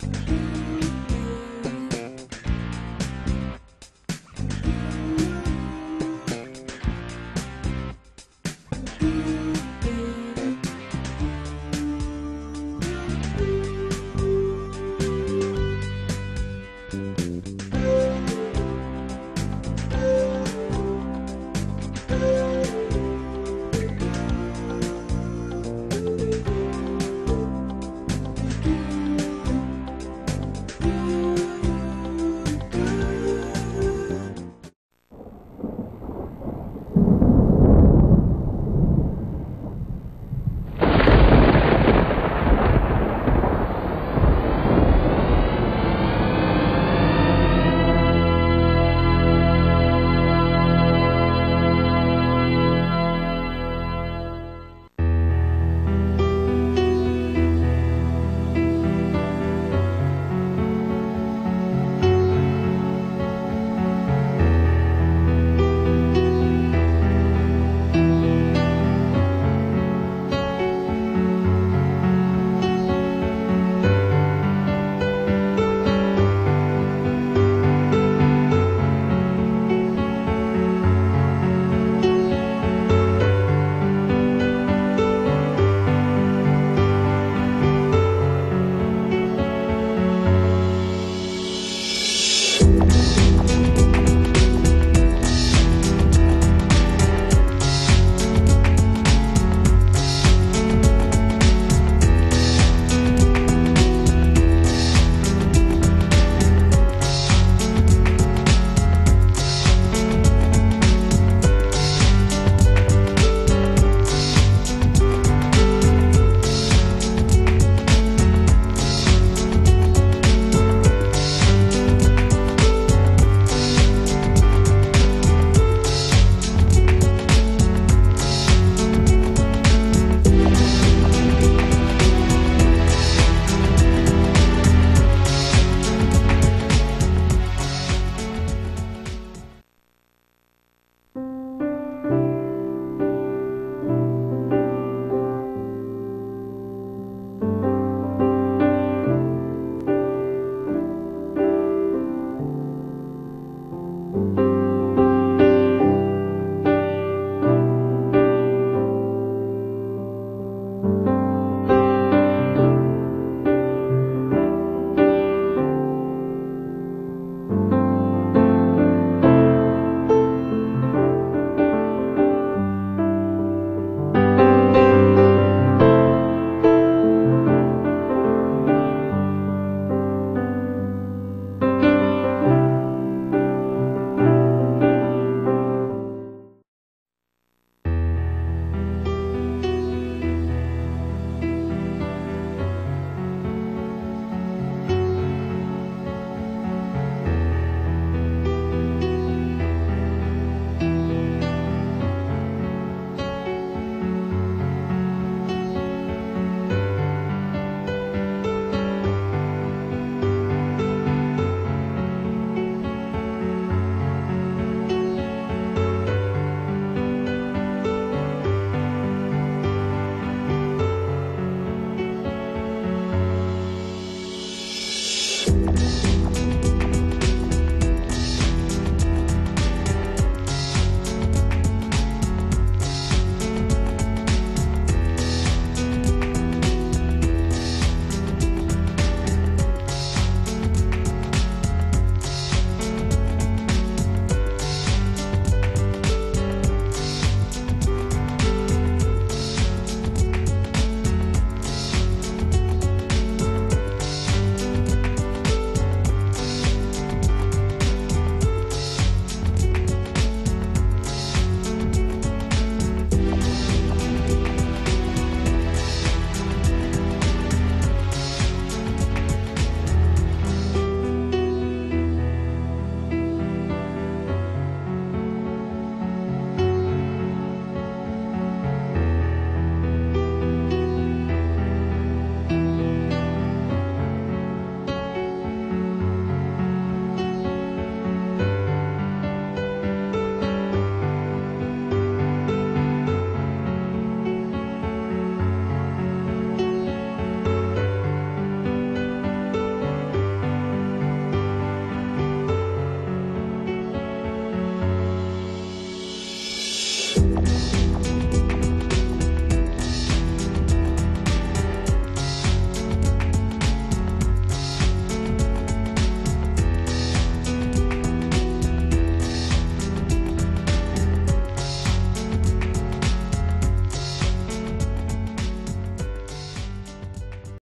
Bye.